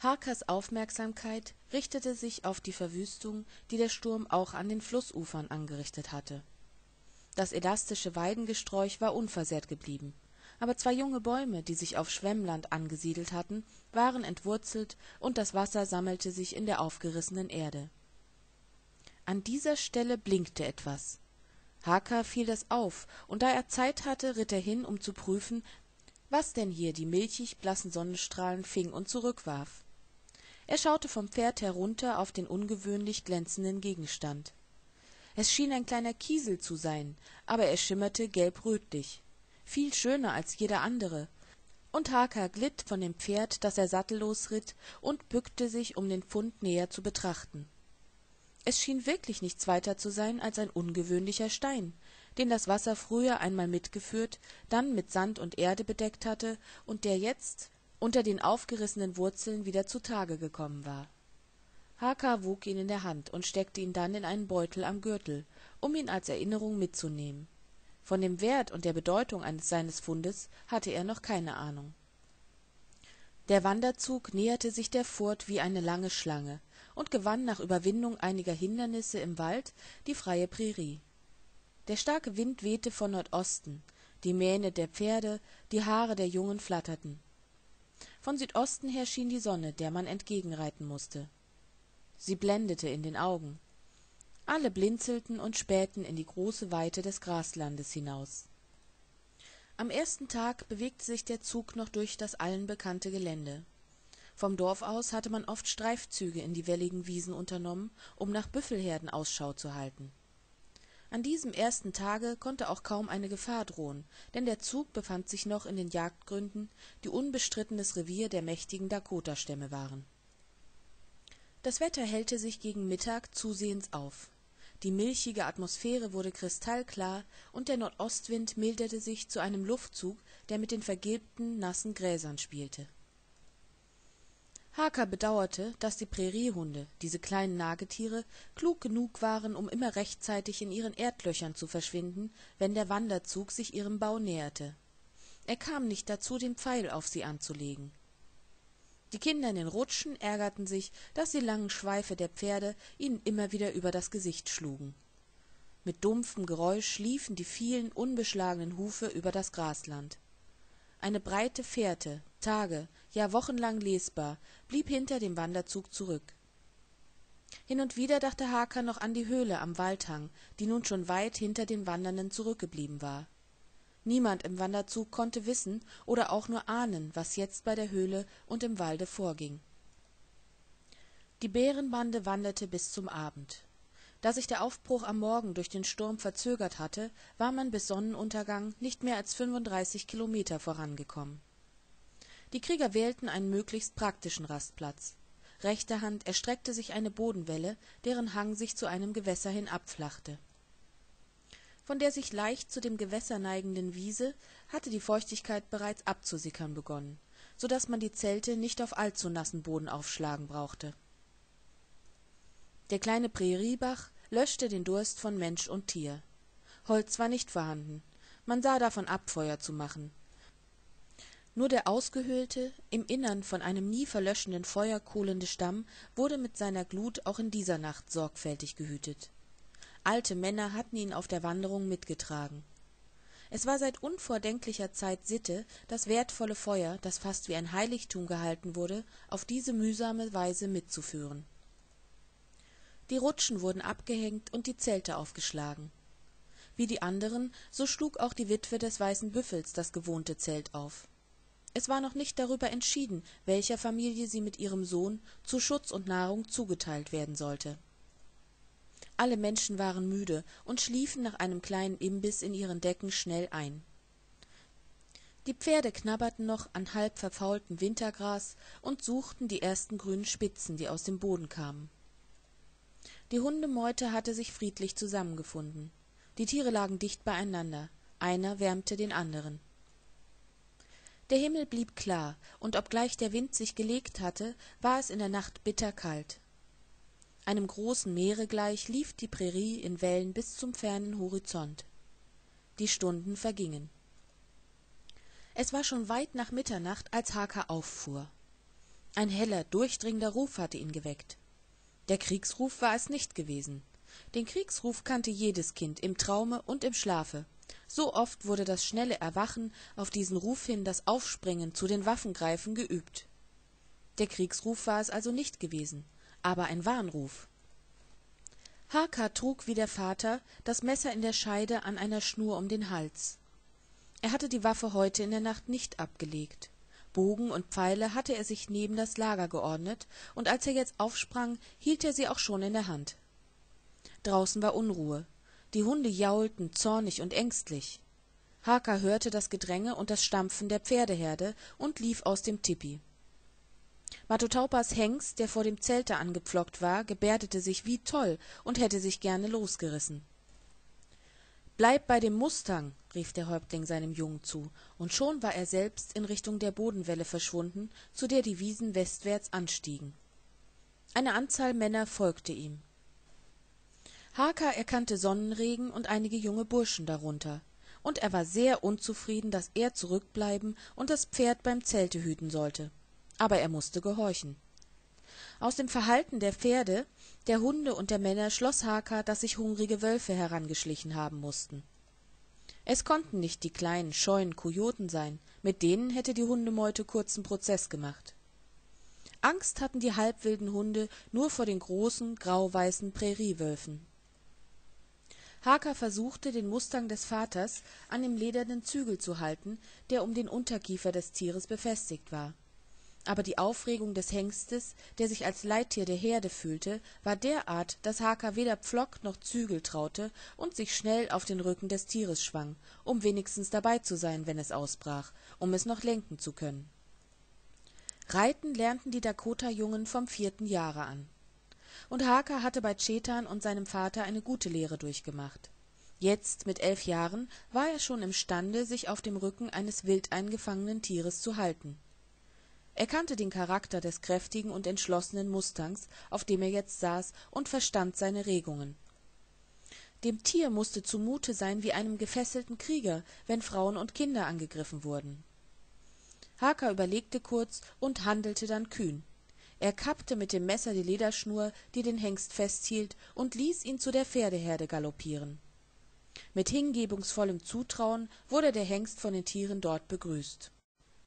Harkers Aufmerksamkeit richtete sich auf die Verwüstung, die der Sturm auch an den Flussufern angerichtet hatte. Das elastische Weidengesträuch war unversehrt geblieben, aber zwei junge Bäume, die sich auf Schwemmland angesiedelt hatten, waren entwurzelt und das Wasser sammelte sich in der aufgerissenen Erde. An dieser Stelle blinkte etwas. Haka fiel das auf, und da er Zeit hatte, ritt er hin, um zu prüfen, was denn hier die milchig blassen Sonnenstrahlen fing und zurückwarf. Er schaute vom Pferd herunter auf den ungewöhnlich glänzenden Gegenstand. Es schien ein kleiner Kiesel zu sein, aber er schimmerte gelb-rötlich, viel schöner als jeder andere, und Haka glitt von dem Pferd, das er sattellos ritt, und bückte sich, um den Fund näher zu betrachten. Es schien wirklich nichts weiter zu sein als ein ungewöhnlicher Stein, den das Wasser früher einmal mitgeführt, dann mit Sand und Erde bedeckt hatte und der jetzt unter den aufgerissenen Wurzeln wieder zutage gekommen war. Haka wog ihn in der Hand und steckte ihn dann in einen Beutel am Gürtel, um ihn als Erinnerung mitzunehmen. Von dem Wert und der Bedeutung eines seines Fundes hatte er noch keine Ahnung. Der Wanderzug näherte sich der Furt wie eine lange Schlange und gewann nach Überwindung einiger Hindernisse im Wald die freie Prärie. Der starke Wind wehte von Nordosten, die Mähne der Pferde, die Haare der Jungen flatterten. Von Südosten her schien die Sonne, der man entgegenreiten musste. Sie blendete in den Augen. Alle blinzelten und spähten in die große Weite des Graslandes hinaus. Am ersten Tag bewegte sich der Zug noch durch das allen bekannte Gelände. Vom Dorf aus hatte man oft Streifzüge in die welligen Wiesen unternommen, um nach Büffelherden Ausschau zu halten. An diesem ersten Tage konnte auch kaum eine Gefahr drohen, denn der Zug befand sich noch in den Jagdgründen, die unbestrittenes Revier der mächtigen Dakota-Stämme waren. Das Wetter hellte sich gegen Mittag zusehends auf. Die milchige Atmosphäre wurde kristallklar und der Nordostwind milderte sich zu einem Luftzug, der mit den vergilbten, nassen Gräsern spielte Haka bedauerte, dass die Präriehunde, diese kleinen Nagetiere, klug genug waren, um immer rechtzeitig in ihren Erdlöchern zu verschwinden, wenn der Wanderzug sich ihrem Bau näherte. Er kam nicht dazu, den Pfeil auf sie anzulegen. Die Kinder in den Rutschen ärgerten sich, dass die langen Schweife der Pferde ihnen immer wieder über das Gesicht schlugen. Mit dumpfem Geräusch liefen die vielen unbeschlagenen Hufe über das Grasland. Eine breite Fährte, Tage, ja wochenlang lesbar, blieb hinter dem Wanderzug zurück. Hin und wieder dachte Haka noch an die Höhle am Waldhang, die nun schon weit hinter den Wandernden zurückgeblieben war. Niemand im Wanderzug konnte wissen oder auch nur ahnen, was jetzt bei der Höhle und im Walde vorging. Die Bärenbande wanderte bis zum Abend. Da sich der Aufbruch am Morgen durch den Sturm verzögert hatte, war man bis Sonnenuntergang nicht mehr als fünfunddreißig Kilometer vorangekommen. Die Krieger wählten einen möglichst praktischen Rastplatz. Rechter Hand erstreckte sich eine Bodenwelle, deren Hang sich zu einem Gewässer hin abflachte. Von der sich leicht zu dem Gewässer neigenden Wiese hatte die Feuchtigkeit bereits abzusickern begonnen, so dass man die Zelte nicht auf allzu nassen Boden aufschlagen brauchte. Der kleine Präriebach löschte den Durst von Mensch und Tier. Holz war nicht vorhanden, man sah davon ab, Feuer zu machen, nur der ausgehöhlte im innern von einem nie verlöschenden feuer kohlende stamm wurde mit seiner glut auch in dieser nacht sorgfältig gehütet. Alte männer hatten ihn auf der wanderung mitgetragen. Es war seit unvordenklicher zeit sitte das wertvolle feuer das fast wie ein heiligtum gehalten wurde auf diese mühsame weise mitzuführen die rutschen wurden abgehängt und die zelte aufgeschlagen. Wie die anderen so schlug auch die witwe des weißen büffels das gewohnte zelt auf. Es war noch nicht darüber entschieden welcher familie sie mit ihrem sohn zu schutz und nahrung zugeteilt werden sollte. Alle menschen waren müde und schliefen nach einem kleinen imbiß in ihren decken schnell ein. Die pferde knabberten noch an halb verfaultem wintergras und suchten die ersten grünen spitzen die aus dem boden kamen die hundemeute hatte sich friedlich zusammengefunden. Die tiere lagen dicht beieinander. Einer wärmte den anderen. Der himmel blieb klar und obgleich der wind sich gelegt hatte war es in der nacht bitterkalt einem großen meere gleich lief die prärie in wellen bis zum fernen horizont. Die stunden vergingen. Es war schon weit nach mitternacht als haka auffuhr. Ein heller durchdringender ruf hatte ihn geweckt der kriegsruf war es nicht gewesen. Den kriegsruf kannte jedes kind im traume und im schlafe. So oft wurde das schnelle erwachen auf diesen ruf hin das aufspringen zu den waffen greifen geübt. Der kriegsruf war es also nicht gewesen aber ein warnruf. Haka trug wie der vater das messer in der scheide an einer schnur um den hals. Er hatte die waffe heute in der nacht nicht abgelegt bogen und pfeile hatte er sich neben das lager geordnet und als er jetzt aufsprang hielt er sie auch schon in der hand. Draußen war unruhe. Die hunde jaulten zornig und ängstlich. Haka hörte das gedränge und das stampfen der pferdeherde und lief aus dem tipi matutaupas hengst der vor dem zelte angepflockt war gebärdete sich wie toll und hätte sich gerne losgerissen. Bleib bei dem mustang rief der häuptling seinem jungen zu. Und schon war er selbst in richtung der bodenwelle verschwunden zu der die wiesen westwärts anstiegen. Eine anzahl männer folgte ihm. Haka erkannte sonnenregen und einige junge burschen darunter. Und er war sehr unzufrieden dass er zurückbleiben und das pferd beim zelte hüten sollte. Aber er musste gehorchen. Aus dem verhalten der pferde der hunde und der männer schloss haka dass sich hungrige wölfe herangeschlichen haben mussten es konnten nicht die kleinen scheuen kojoten sein mit denen hätte die hundemeute kurzen prozeß gemacht. Angst hatten die halbwilden hunde nur vor den großen grauweißen präriewölfen. Haka versuchte den mustang des vaters an dem ledernen zügel zu halten der um den unterkiefer des tieres befestigt war aber die aufregung des hengstes der sich als leittier der herde fühlte war derart dass haka weder pflock noch zügel traute und sich schnell auf den rücken des tieres schwang um wenigstens dabei zu sein wenn es ausbrach um es noch lenken zu können. Reiten lernten die dakota-jungen vom vierten jahre an. Und haka hatte bei chetan und seinem vater eine gute lehre durchgemacht. Jetzt mit elf jahren war er schon imstande sich auf dem rücken eines wild eingefangenen tieres zu halten er kannte den charakter des kräftigen und entschlossenen mustangs auf dem er jetzt saß und verstand seine regungen. Dem tier musste zumute sein wie einem gefesselten krieger wenn frauen und kinder angegriffen wurden. Haka überlegte kurz und handelte dann kühn. Er kappte mit dem messer die lederschnur die den hengst festhielt und ließ ihn zu der pferdeherde galoppieren. Mit hingebungsvollem zutrauen wurde der hengst von den tieren dort begrüßt